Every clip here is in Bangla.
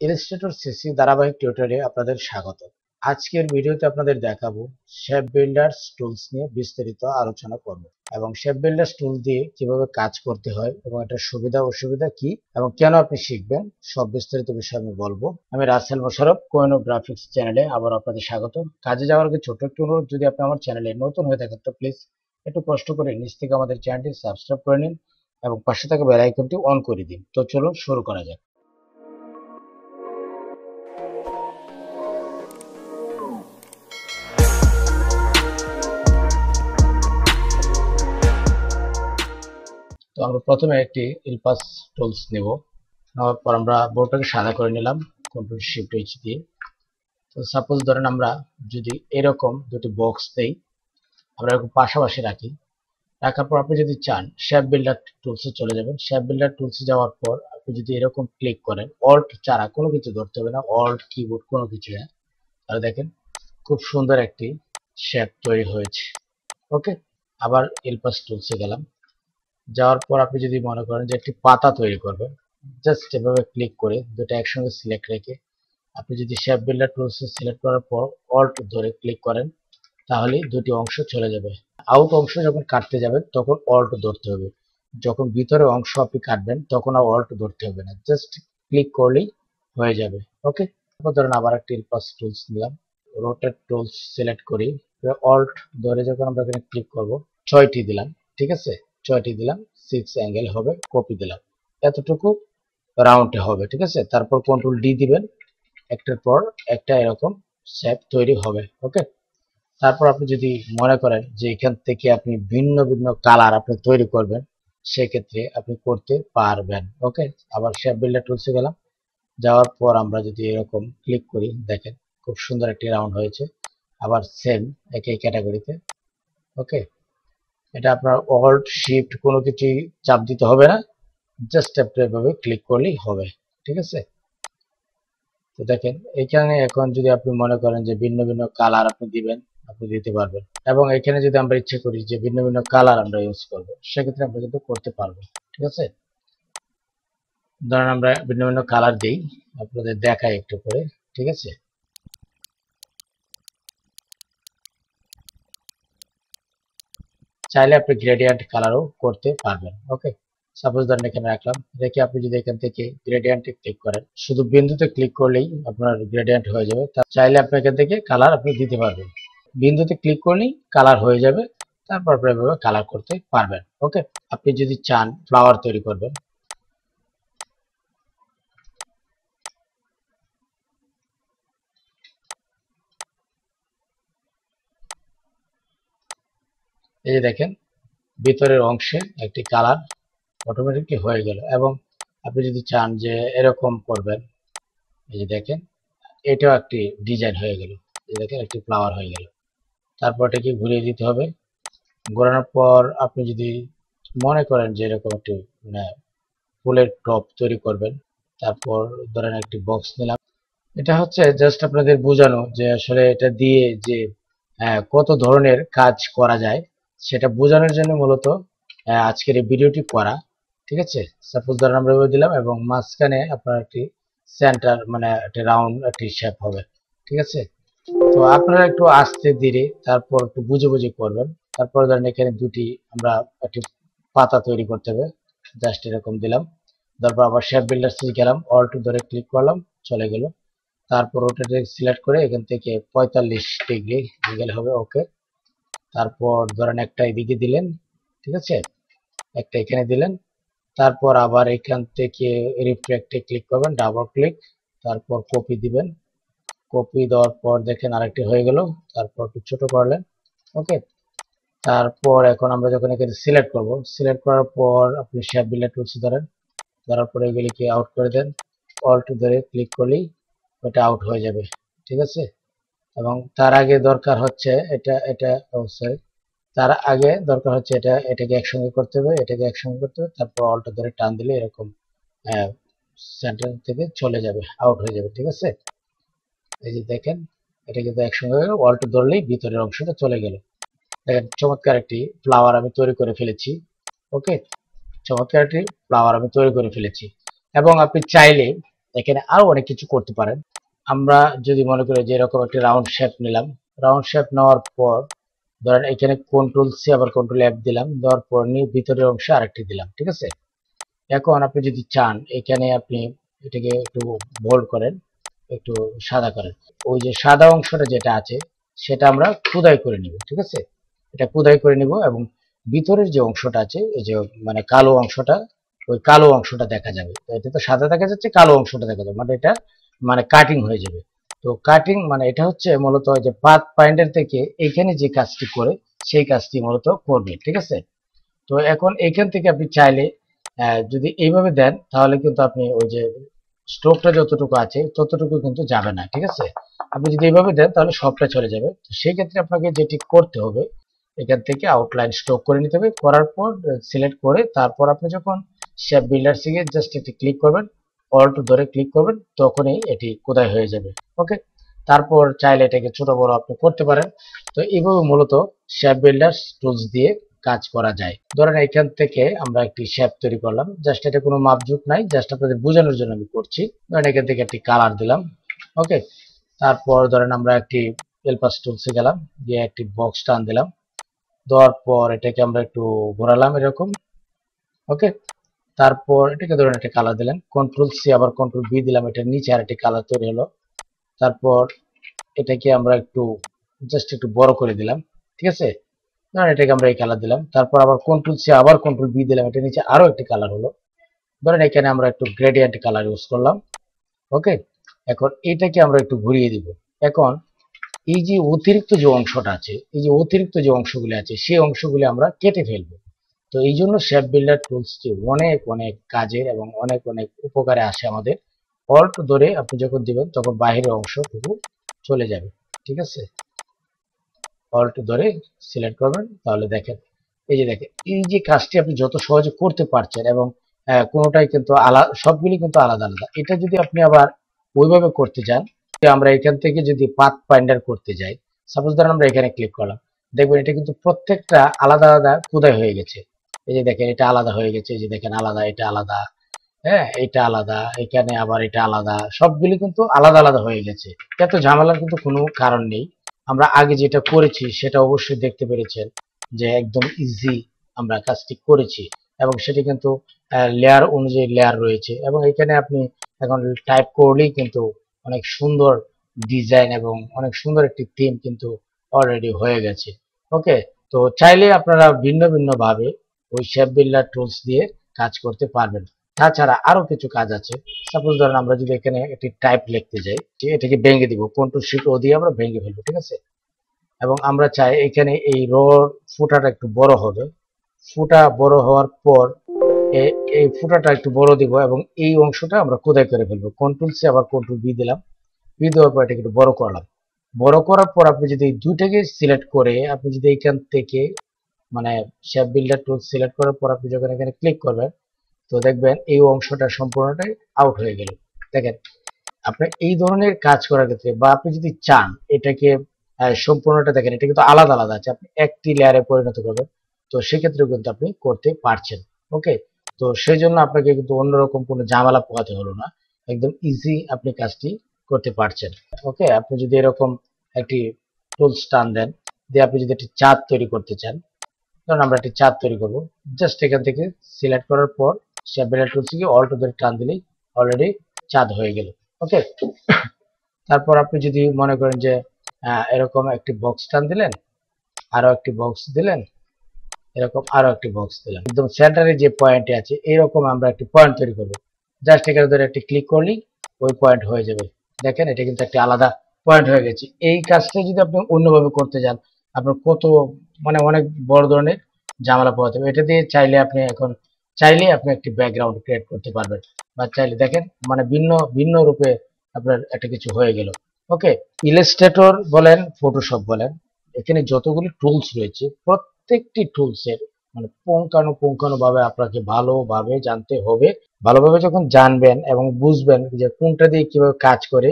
ইলাস্ট্রেটর সিসি ধারাবাহিক টিউটোরিয়ালে আপনাদের স্বাগত। আজকের ভিডিওতে আপনাদের দেখাবো শেপ বিল্ডার্স টুলস নিয়ে বিস্তারিত আলোচনা করব এবং শেপ বিল্ডার্স টুল দিয়ে কীভাবে কাজ করতে হয় এবং এটার সুবিধা অসুবিধা কি এবং কেন আপনি শিখবেন, সব বিস্তারিত বিষয়ে আমি বলব। আমি রাসেল মোশারফ কোয়েনো গ্রাফিক্স চ্যানেলে আবার আপনাদের স্বাগত। কাজে যাওয়ার আগে ছোট একটু অনুরোধ, যদি আপনি আমার চ্যানেলে নতুন হয়ে থাকেন, তো প্লিজ একটু কষ্ট করে নিচ থেকে আমাদের চ্যানেলটি সাবস্ক্রাইব করে নিন এবং পাশে থাকা বেল আইকনটি অন করে দিন। তো চলুন শুরু করা যাক। তো আমরা প্রথমে একটি ইলপাস টুলস নেব। নেওয়ার পর আমরা বোর্ডটাকে সাদা করে নিলাম কন্ট্রোল শিফট এইচ দিয়ে। তো সাপোজ ধরেন আমরা যদি এরকম দুটি বক্স দেই, আমরা এরকম পাশাপাশি রাখি। রাখার পর আপনি যদি চান শেপ বিল্ডার টুলসে চলে যাবেন। শেপ বিল্ডার টুলসে যাওয়ার পর আপনি যদি এরকম ক্লিক করেন অল্ট ছাড়া কোনো কিছু ধরতে হবে না অল্ট কিবোর্ড কোনো কিছু না। তাহলে দেখেন খুব সুন্দর একটি শ্যাপ তৈরি হয়েছে। ওকে আবার এলপাস টুলসে গেলাম। যাওয়ার পর আপনি যদি মনে করেন যে একটি পাতা তৈরি করবেন জাস্ট এভাবে ক্লিক করে দুটো একসঙ্গে সিলেক্ট রেখে আপনি যদি শেপ বিল্ডার টুলসে সিলেক্ট করার পর অল্ট ধরে ক্লিক করেন, তাহলে দুটি অংশ চলে যাবে। আউট অংশ যখন কাটতে যাবেন তখন অল্ট ধরতে হবে। যখন ভিতরে অংশ আপনি কাটবেন, তখন আর অল্ট ধরতে হবে না। জাস্ট ক্লিক করলেই হয়ে যাবে। ওকে তারপর ধরেন আবার একটা ইলপাস টুলস নিলাম। রোটেট টুলস সিলেক্ট করি। অল্ট ধরে যখন আমরা এখানে ক্লিক করব, ছয়টি দিলাম। ঠিক আছে? ছয়টি দিলাম সিক্স অ্যাঙ্গেল হবে কপি দিলাম। এতটুকু রাউন্ডে হবে, ঠিক আছে? তারপর কন্ট্রোল ডি দিবেন। একটার পর একটা এরকম শেপ তৈরি হবে ওকে তারপর আপনি যদি মনে করেন যে এখান থেকে আপনি ভিন্ন ভিন্ন কালার আপনি তৈরি করবেন, সেক্ষেত্রে আপনি করতে পারবেন ওকে আবার শেপ বিল্ডার টুলসে গেলাম। যাওয়ার পর আমরা যদি এরকম ক্লিক করি, দেখেন খুব সুন্দর একটি রাউন্ড হয়েছে। আবার সেম একই ক্যাটাগরিতে ওকে এটা আপনার অল্ট শিফট কোনো কিছু চাপ দিতে হবে না। জাস্ট আপনি এভাবে ক্লিক করলেই হবে, ঠিক আছে? তো দেখেন, এখানে এখন যদি আপনি মনে করেন যে ভিন্ন ভিন্ন কালার আপনি দিবেন, আপনি দিতে পারবেন। এবং এখানে যদি আমরা ইচ্ছে করি যে ভিন্ন ভিন্ন কালার আমরা ইউজ করব, সেক্ষেত্রে আমরা কিন্তু করতে পারব ঠিক আছে? ধরেন আমরা ভিন্ন ভিন্ন কালার দিই, আপনাদের দেখাই একটু করে, ঠিক আছে? চাইলে আপনি গ্রেডিয়েন্ট কালারও করতে পারবেন ওকে সাপোজ ধরেন এখানে রাখলাম রেখে আপনি যদি এখান থেকে গ্রেডিয়েন্টে ক্লিক করেন, শুধু বিন্দুতে ক্লিক করলেই আপনার গ্রেডিয়েন্ট হয়ে যাবে, তা চাইলে আপনি এখান থেকে কালার আপনি দিতে পারবেন। বিন্দুতে ক্লিক করলেই কালার হয়ে যাবে, তারপর আপনি এভাবে কালার করতে পারবেন ওকে আপনি যদি চান ফ্লাওয়ার তৈরি করবেন এই যে দেখেন, ভিতরের অংশে একটি কালার অটোমেটিকলি হয়ে গেল। এবং আপনি যদি চান যে এরকম করবেন, এই যে দেখেন, এটাও একটি ডিজাইন হয়ে গেল। এই দেখেন, একটি ফ্লাওয়ার হয়ে গেল। তারপর এটাকে ঘুরিয়ে দিতে হবে। ঘোরানোর পর আপনি যদি মনে করেন যে এরকম একটি মানে ফুলের টপ তৈরি করবেন, তারপর ধরেন একটি বক্স নিলাম। এটা হচ্ছে জাস্ট আপনাদের বোঝানো যে আসলে এটা দিয়ে যে কত ধরনের কাজ করা যায়। সেটা বোঝানোর জন্য মূলত আজকের এই ভিডিওটি করা, ঠিক আছে? সাপোজ ধরেন আমরা দিলাম এবং মাঝখানে আপনার একটি সেন্টার মানে একটি রাউন্ড একটি শেপ হবে, ঠিক আছে? তো আপনারা একটু আস্তে ধীরে তারপর একটু বুঝে বুঝে করবেন। তারপর ধরেন এখানে দুটি আমরা একটি পাতা তৈরি করতে হবে জাস্ট এরকম দিলাম। তারপর আবার শেপ বিল্ডার সিজ গেলাম অল টু ধরে ক্লিক করলাম, চলে গেল। তারপর ওটাতে সিলেক্ট করে এখান থেকে পঁয়তাল্লিশ ডিগ্রি গেলে হবে ওকে তারপর ধরেন একটা এদিকে দিলেন, ঠিক আছে? একটা এখানে দিলেন, তারপর আবার এখান থেকে রিফ্লেক্টে ক্লিক করবেন ডাবল ক্লিক তারপর কপি দিবেন। কপি দেওয়ার পর দেখেন আরেকটি হয়ে গেল, তারপর একটু ছোট করলেন ওকে তারপর এখন আমরা যখন এখানে সিলেক্ট করব সিলেক্ট করার পর আপনি শেপ বিল্ডার টুলস ধরেন, ধরার পরে এগুলিকে আউট করে দেন অল্ট ধরে ক্লিক করলেই ওটা আউট হয়ে যাবে, ঠিক আছে? এবং তার আগে দরকার হচ্ছে এটা এটা সরি তার আগে দরকার হচ্ছে এটা, এটাকে একসঙ্গে করতে হবে, এটাকে একসঙ্গে করতে হবে, তারপর অল্টো ধরে টান দিলে এরকম সেন্টার থেকে চলে যাবে আউট হয়ে যাবে, ঠিক আছে? এই যে দেখেন, এটা কিন্তু একসঙ্গে অল্টো ধরলেই ভিতরের অংশটা চলে গেল। দেখেন, চমৎকার একটি ফ্লাওয়ার আমি তৈরি করে ফেলেছি ওকে চমৎকার একটি ফ্লাওয়ার আমি তৈরি করে ফেলেছি। এবং আপনি চাইলে এখানে আরও অনেক কিছু করতে পারেন। আমরা যদি মনে করি যে এরকম একটা রাউন্ড শেপ নিলাম রাউন্ড শেপ নেওয়ার পর ধরেন এখানে কন্ট্রোল সি আবার কন্ট্রোল এফ দিলাম, দেওয়ার পর নিয়ে ভিতরের অংশে আরেকটি দিলাম, ঠিক আছে? এখন আপনি যদি চান, এখানে আপনি এটাকে একটু বোল্ড করেন, একটু সাদা করেন। ওই যে সাদা অংশটা যেটা আছে, সেটা আমরা খুদাই করে নিব, ঠিক আছে? এটা খুদাই করে নিব এবং ভিতরের যে অংশটা আছে, এই যে মানে কালো অংশটা, ওই কালো অংশটা দেখা যাবে। এটা তো সাদা দেখা যাচ্ছে, কালো অংশটা দেখা যাবে। মানে এটা মানে কাটিং হয়ে যাবে। তো কাটিং মানে এটা হচ্ছে মূলত যে পাত পয়েন্টের থেকে এখানে যে কাজটি করে, সেই কাজটি মূলত করবে, ঠিক আছে? তো এখন এখান থেকে আপনি চাইলে যদি এইভাবে দেন, তাহলে কিন্তু আপনি ওই যে স্ট্রোকটা যতটুকু আছে, ততটুকু কিন্তু যাবে না, ঠিক আছে? আপনি যদি এইভাবে দেন, তাহলে সবটা চলে যাবে। তো সেই ক্ষেত্রে আপনাকে যেটি করতে হবে, এখান থেকে আউটলাইন স্ট্রোক করে নিতে হবে। করার পর সিলেক্ট করে তারপর আপনি যখন শেপ বিল্ডার থেকে জাস্ট এটি ক্লিক করবেন অল্ট ধরে ক্লিক করবেন, তখনই এটি কোথায় হয়ে যাবে। ওকে তারপর চাইলে এটাকে ছোট বড় আপনি করতে পারেন। তো এইভাবে মূলত শেপ বিল্ডার টুলস দিয়ে কাজ করা যায়। ধরেন এখান থেকে আমরা একটি শেপ তৈরি করলাম। জাস্ট এটা কোনো মাপযুক নাই জাস্ট আপনাদের বোঝানোর জন্য আমি করছি। ধরেন এখান থেকে একটি কালার দিলাম। ওকে তারপর ধরেন আমরা একটি এলপাস টুলসে গেলাম, গিয়ে একটি বক্স টান দিলাম। দেওয়ার পর এটাকে আমরা একটু ঘোরালাম এরকম। ওকে তারপর এটাকে ধরেন একটা কালার দিলেন। কন্ট্রোল সি আবার কন্ট্রোল বি দিলাম, এটার নিচে আর একটি কালার তৈরি হলো। তারপর এটাকে আমরা একটু জাস্ট একটু বড় করে দিলাম, ঠিক আছে? ধরেন এটাকে আমরা এই কালার দিলাম। তারপর আবার কন্ট্রোল সি আবার কন্ট্রোল বি দিলাম এটা নিচে আরও একটি কালার হলো। ধরেন এখানে আমরা একটু গ্রেডিয়েন্ট কালার ইউজ করলাম ওকে এখন এটাকে আমরা একটু ঘুরিয়ে দিব। এখন এই যে অতিরিক্ত যে অংশটা আছে, এই যে অতিরিক্ত যে অংশগুলি আছে, সেই অংশগুলি আমরা কেটে ফেলব। তো এই জন্য শেপ বিল্ডার টুলসটি অনেক অনেক কাজের এবং অনেক অনেক উপকারে আসে আমাদের। অল্ট ধরে আপনি যখন দিবেন, তখন বাহিরের অংশটুকু চলে যাবে, ঠিক আছে? অল্ট ধরে সিলেক্ট করবেন, তাহলে দেখেন, এই যে দেখেন, এই যে কাজটি আপনি যত সহজে করতে পারছেন এবং কোনোটাই কিন্তু আলাদা সবগুলি কিন্তু আলাদা আলাদা। এটা যদি আপনি আবার ওইভাবে করতে চান আমরা এখান থেকে যদি পাথ ফাইন্ডার করতে যাই সাপোজ ধরেন আমরা এখানে ক্লিক করলাম, দেখবেন এটা কিন্তু প্রত্যেকটা আলাদা আলাদা কোদায় হয়ে গেছে। এই যে দেখেন, এটা আলাদা হয়ে গেছে। এই যে দেখেন, আলাদা, এটা আলাদা। হ্যাঁ এটা আলাদা, এখানে আবার এটা আলাদা। সবগুলি কিন্তু আলাদা আলাদা হয়ে গেছে। এত ঝামেলার কিন্তু কোনো কারণ নেই। আমরা আগে যেটা করেছি, সেটা অবশ্যই দেখতে পেরেছেন যে একদম ইজি আমরা কাজটি করেছি। এবং সেটি কিন্তু লেয়ার অনুযায়ী লেয়ার রয়েছে। এবং এখানে আপনি এখন টাইপ করলেই কিন্তু অনেক সুন্দর ডিজাইন এবং অনেক সুন্দর একটি থিম কিন্তু অলরেডি হয়ে গেছে। ওকে তো চাইলে আপনারা ভিন্ন ভিন্ন ভাবে ওই শেপ বিল্ডার টুলস দিয়ে কাজ করতে পারবেন। তাছাড়া আরও কিছু কাজ আছে। সাপোজ ধরেন আমরা যদি এখানে একটি টাইপ লিখতে যাই, এটাকে ভেঙে দিব। কন্ট্রোল শিফট ও দিয়ে আমরা ভেঙে ফেলব, ঠিক আছে? এবং আমরা চাই এখানে এই রোর ফুটাটা একটু বড় হবে। ফুটা বড় হওয়ার পর এই ফুটাটা একটু বড় দিব এবং এই অংশটা আমরা কোদাই করে ফেলব। কন্ট্রোল সি আবার কন্ট্রোল বি দিলাম। বি দেওয়ার পর এটাকে একটু বড় করলাম। বড় করার পর আপনি যদি দুইটাকে সিলেক্ট করে আপনি যদি এইখান থেকে মানে শেপ বিল্ডার টুল সিলেক্ট করার পর আপনি যখন এখানে ক্লিক করবেন, তো দেখবেন এই অংশটা সম্পূর্ণটাই আউট হয়ে গেল। দেখেন, আপনি এই ধরনের কাজ করার ক্ষেত্রে বা আপনি যদি চান এটাকে সম্পূর্ণটা দেখেন, এটা কিন্তু আলাদা আলাদা আছে, আপনি একটি লেয়ারে পরিণত করবেন, তো সেক্ষেত্রেও কিন্তু আপনি করতে পারছেন ওকে তো সেই জন্য আপনাকে কিন্তু অন্যরকম কোনো ঝামেলা পোহাতে হলো না, একদম ইজি আপনি কাজটি করতে পারছেন ওকে আপনি যদি এরকম একটি টুলস টান দেন, দিয়ে আপনি যদি একটি চাঁদ তৈরি করতে চান ধরুন আমরা একটি তৈরি করব। জাস্ট এখান থেকে সিলেক্ট করার পর ধরে টান দিলেই অলরেডি চাঁদ হয়ে গেল। ওকে তারপর আপনি যদি মনে করেন যে এরকম একটি বক্স টান দিলেন একটি বক্স দিলেন, এরকম একটি বক্স একদম সেন্টারে যে পয়েন্টে আছে, এরকম আমরা একটি পয়েন্ট তৈরি করব। জাস্ট এখানে ধরে একটি ক্লিক করলেই ওই পয়েন্ট হয়ে যাবে। দেখেন, এটা কিন্তু একটি আলাদা পয়েন্ট হয়ে গেছে। এই কাজটা যদি আপনি অন্যভাবে করতে যান আপনার কত মানে অনেক বড় ধরনের ঝামেলা পাওয়া যাবে এটা দিয়ে চাইলে আপনি এখন চাইলে আপনি একটি ব্যাকগ্রাউন্ড ক্রিয়েট করতে পারবেন। বা চাইলে দেখেন মানে ভিন্ন ভিন্ন রূপে আপনার একটা কিছু হয়ে গেল। ওকে ইলাস্ট্রেটর বলেন ফটোশপ বলেন, এখানে যতগুলি টুলস রয়েছে, প্রত্যেকটি টুলসের মানে পুঙ্খানু পুঙ্খানু ভাবে আপনাকে ভালোভাবে জানতে হবে। ভালোভাবে যখন জানবেন এবং বুঝবেন যে কোনটা দিয়ে কীভাবে কাজ করে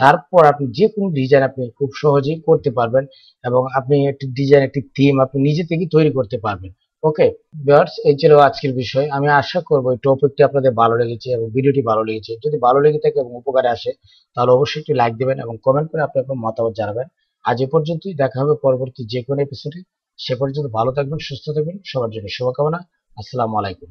তারপর আপনি যে কোনো ডিজাইন আপনি খুব সহজেই করতে পারবেন এবং আপনি একটি ডিজাইন একটি থিম আপনি নিজে থেকে তৈরি করতে পারবেন। ওকে ভিউয়ার্স এই ছিল আজকের বিষয়। আমি আশা করব এই টপিকটি আপনাদের ভালো লেগেছে এবং ভিডিওটি ভালো লেগেছে। যদি ভালো লেগে থাকে এবং উপকারে আসে, তাহলে অবশ্যই একটি লাইক দিবেন এবং কমেন্ট করে আপনি আপনার মতামত জানাবেন। আজ এ পর্যন্তই। দেখা হবে পরবর্তী যে কোনো এপিসোডে সে পর্যন্ত ভালো থাকবেন, সুস্থ থাকবেন। সবার জন্য শুভকামনা। আসসালামু আলাইকুম।